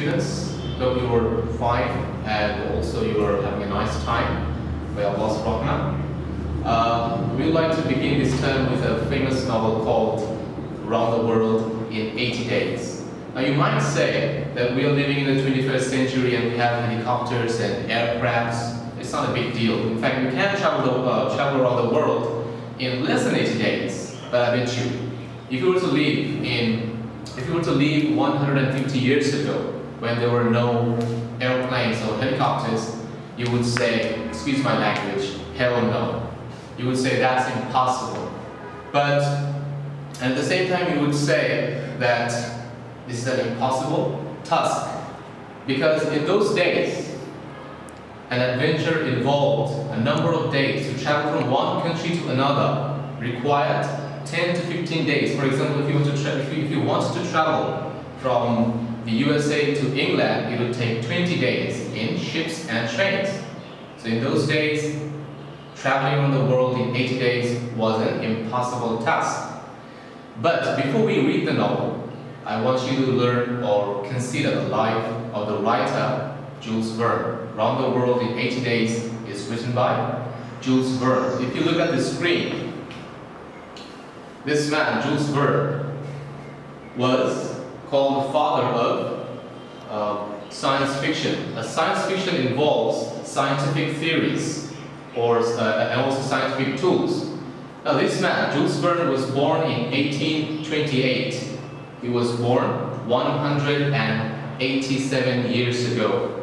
students. Hope you were fine and also you are having a nice time by Allah's rahmah. Uh, we would like to begin this term with a famous novel called Around the World in 80 Days. Now you might say that we are living in the 21st century and we have helicopters and aircrafts. It's not a big deal. In fact, you can travel, the, uh, travel around the world in less than 80 days. But I bet you, if you were to live in if you were to live 150 years ago, when there were no airplanes or helicopters, you would say, excuse my language, hell no. You would say that's impossible. But at the same time, you would say that this is an impossible task. Because in those days, an adventure involved a number of days to travel from one country to another required 10 to 15 days. For example, if you, want to if you, to travel from the USA to England, it would take 20 days in ships and trains. So in those days, traveling around the world in 80 days was an impossible task. But before we read the novel, I want you to learn or consider the life of the writer Jules Verne. Around the World in 80 Days is written by Jules Verne. If you look at the screen, this man, Jules Verne, was called the father of uh, science fiction. A science fiction involves scientific theories or, uh, and also scientific tools. Now this man, Jules Verne, was born in 1828. He was born 187 years ago.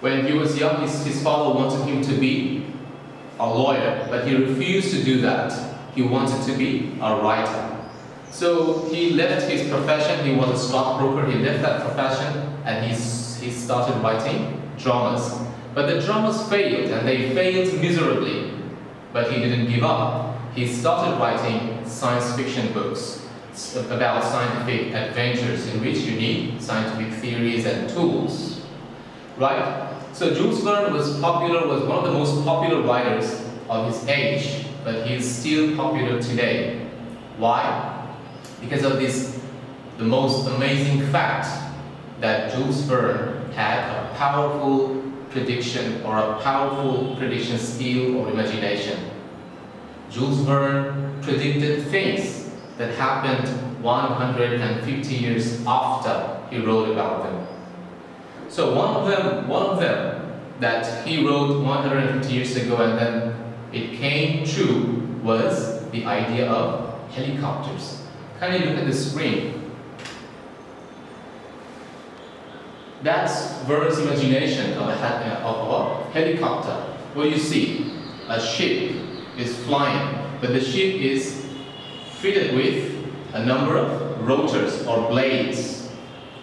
When he was young, his, his father wanted him to be a lawyer, but he refused to do that he wanted to be a writer. So he left his profession, he was a stockbroker, he left that profession and he, he started writing dramas. But the dramas failed and they failed miserably. But he didn't give up. He started writing science fiction books about scientific adventures in which you need scientific theories and tools. Right? So Jules Verne was popular, was one of the most popular writers of his age but he is still popular today. Why? Because of this, the most amazing fact that Jules Verne had a powerful prediction or a powerful prediction skill or imagination. Jules Verne predicted things that happened 150 years after he wrote about them. So one of them, one of them that he wrote 150 years ago and then it came true was the idea of helicopters. Kindly look at the screen. That's Verne's imagination of a, uh, of a helicopter. What you see? A ship is flying, but the ship is fitted with a number of rotors or blades.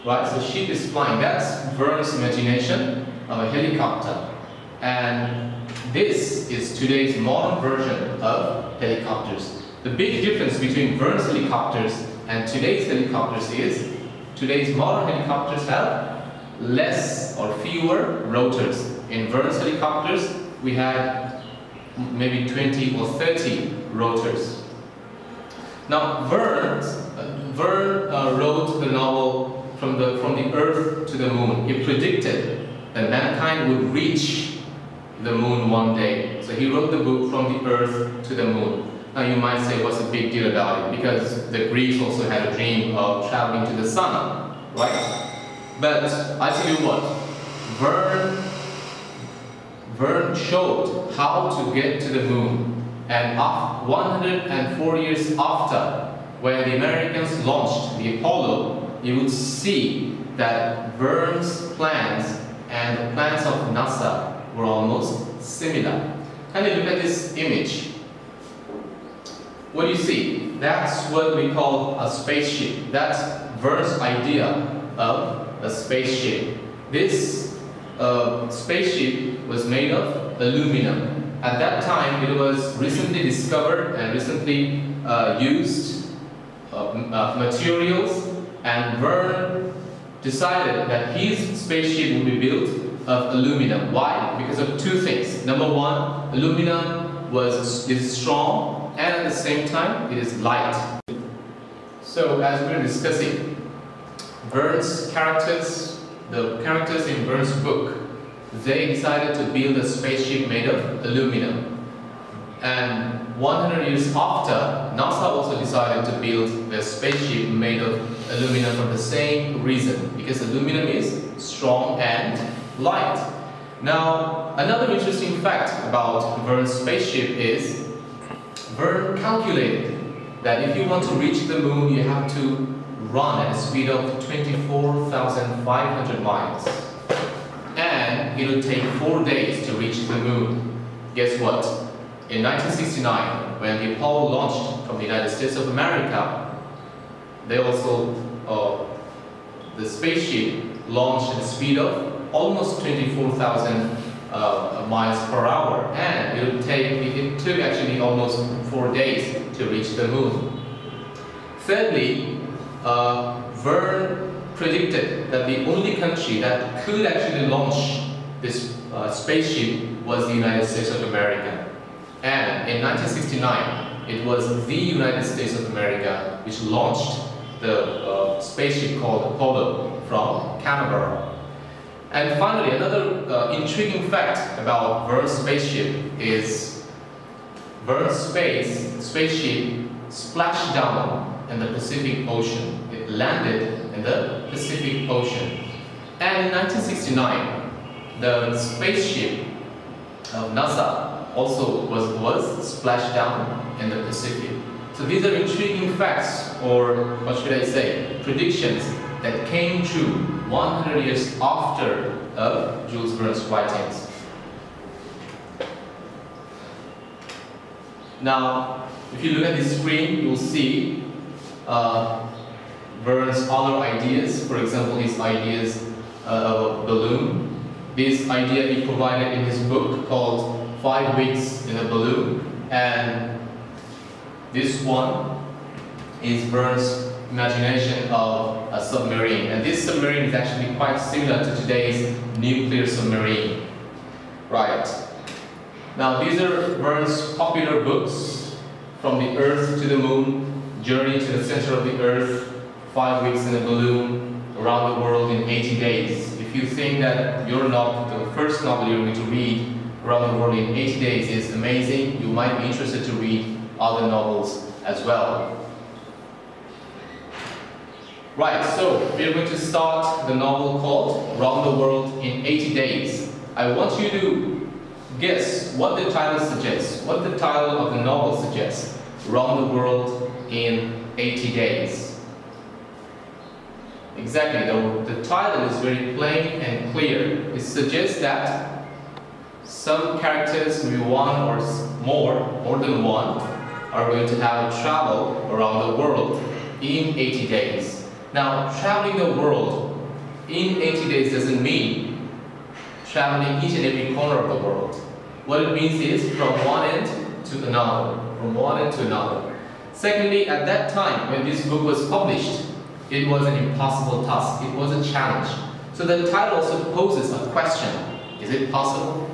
Right? So the ship is flying. That's Verne's imagination of a helicopter. And this is today's modern version of helicopters. The big difference between Verne's helicopters and today's helicopters is today's modern helicopters have less or fewer rotors. In Verne's helicopters, we had maybe 20 or 30 rotors. Now, Verne, uh, Verne uh, wrote the novel from the, from the Earth to the Moon. He predicted that mankind would reach the moon one day. So he wrote the book From the Earth to the Moon. Now you might say, what's the big deal about it? Because the Greeks also had a dream of traveling to the sun, right? But I tell you what, Verne, Verne showed how to get to the moon. And 104 years after, when the Americans launched the Apollo, you would see that Verne's plans and the plans of NASA were almost similar. Can you look at this image? What do you see? That's what we call a spaceship. That's Verne's idea of a spaceship. This uh, spaceship was made of aluminum. At that time, it was recently discovered and recently uh, used uh, uh materials, and Verne decided that his spaceship would be built of aluminum. Why? Because of two things. Number one, aluminum was is strong and at the same time it is light. So as we we're discussing, Verne's characters, the characters in Verne's book, they decided to build a spaceship made of aluminum. And 100 years after, NASA also decided to build their spaceship made of aluminum for the same reason, because aluminum is strong and light. Now, another interesting fact about Verne's spaceship is Verne calculated that if you want to reach the moon, you have to run at a speed of 24,500 miles. And it will take four days to reach the moon. Guess what? In 1969, when the Apollo launched from the United States of America, they also, uh, the spaceship launched at a speed of almost 24,000 uh, miles per hour, and it take it took actually almost four days to reach the moon. Thirdly, uh, Verne predicted that the only country that could actually launch this uh, spaceship was the United States of America. And in 1969, it was the United States of America which launched the uh, spaceship called Apollo from Canaveral. And finally, another uh, intriguing fact about Verne's spaceship is Verne's space spaceship splashed down in the Pacific Ocean. It landed in the Pacific Ocean. And in 1969, the spaceship of NASA also was, was splashed down in the Pacific. So these are intriguing facts, or what should I say, predictions that came true 100 years after of Jules Verne's writings. Now, if you look at this screen, you will see uh, Verne's other ideas, for example, his ideas uh, of balloon. This idea he provided in his book called Five Weeks in a Balloon, and this one is Verne's imagination of a submarine. And this submarine is actually quite similar to today's nuclear submarine. Right. Now these are Verne's popular books, From the Earth to the Moon, Journey to the Center of the Earth, Five Weeks in a Balloon, Around the World in 80 Days. If you think that your novel, the first novel you're going to read, Around the World in 80 Days is amazing, you might be interested to read other novels as well. Right, so we are going to start the novel called Round the World in 80 Days. I want you to guess what the title suggests, what the title of the novel suggests. Round the World in 80 Days. Exactly, the, the title is very plain and clear. It suggests that some characters, maybe one or more, more than one, are going to have a travel around the world in 80 days. Now, traveling the world in 80 days doesn't mean traveling each and every corner of the world. What it means is from one end to another, from one end to another. Secondly, at that time when this book was published, it was an impossible task. It was a challenge. So the title also poses a question. Is it possible?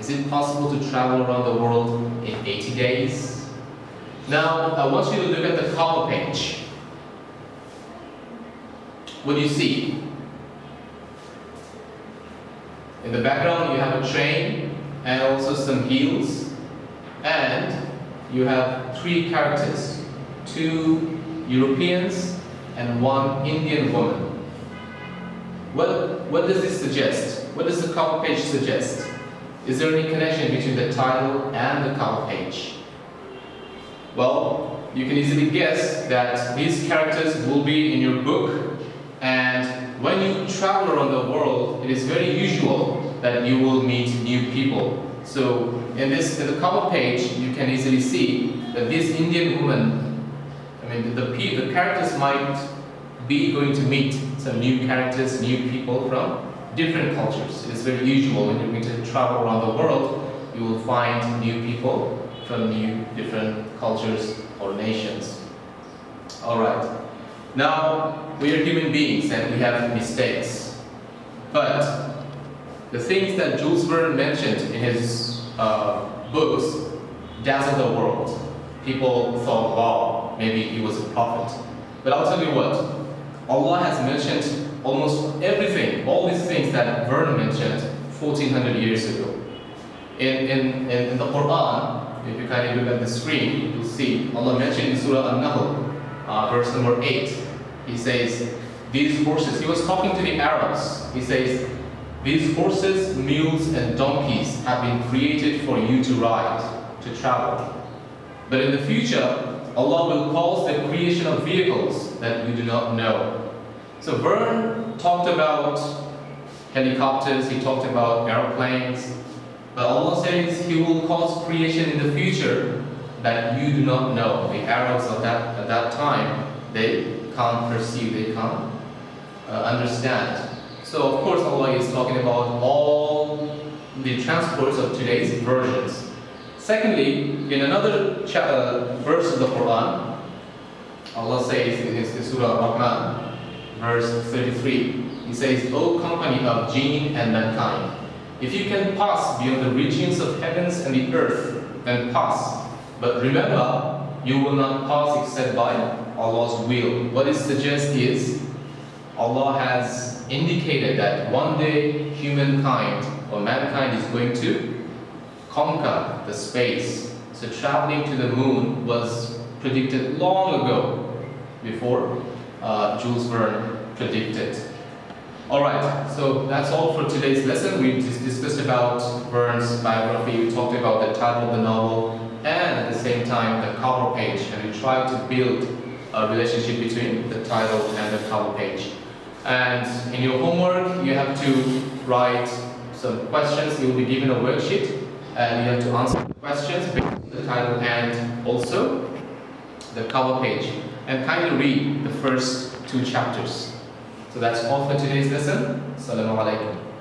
Is it possible to travel around the world in 80 days? Now, I want you to look at the cover page what do you see? In the background you have a train and also some hills and you have three characters, two Europeans and one Indian woman. What, what does this suggest? What does the cover page suggest? Is there any connection between the title and the cover page? Well, you can easily guess that these characters will be in your book when you travel around the world, it is very usual that you will meet new people. So in this, in the cover page, you can easily see that this Indian woman, I mean, the, the, the characters might be going to meet some new characters, new people from different cultures. It is very usual when you're going to travel around the world, you will find new people from new different cultures or nations. All right. Now, we are human beings and we have mistakes. But the things that Jules Verne mentioned in his uh, books dazzled the world. People thought, wow, maybe he was a prophet. But I'll tell you what, Allah has mentioned almost everything, all these things that Verne mentioned 1400 years ago. In, in, in, the Quran, if you kind of look at the screen, you'll see Allah mentioned in Surah An-Nahl, uh, verse number 8. He says, these horses, he was talking to the Arabs. He says, these horses, mules, and donkeys have been created for you to ride, to travel. But in the future, Allah will cause the creation of vehicles that you do not know. So Verne talked about helicopters, he talked about airplanes, but Allah says He will cause creation in the future that you do not know. The Arabs of that, at that time, they can't perceive, they can't uh, understand. So of course Allah is talking about all the transports of today's versions. Secondly, in another uh, verse of the Quran, Allah says in Surah Rahman, verse 33, He says, O company of jinn and mankind, if you can pass beyond the regions of heavens and the earth, then pass. But remember, you will not pass except by Allah's will. What it suggests is, Allah has indicated that one day humankind or mankind is going to conquer the space. So traveling to the moon was predicted long ago before uh, Jules Verne predicted. Alright, so that's all for today's lesson. We just discussed about Verne's biography, we talked about the title of the novel, and at the same time the cover page, and we try to build a relationship between the title and the cover page. And in your homework, you have to write some questions. You will be given a worksheet, and you have to answer questions based on the title and also the cover page. And kindly read the first two chapters. So that's all for today's lesson. Assalamu alaikum.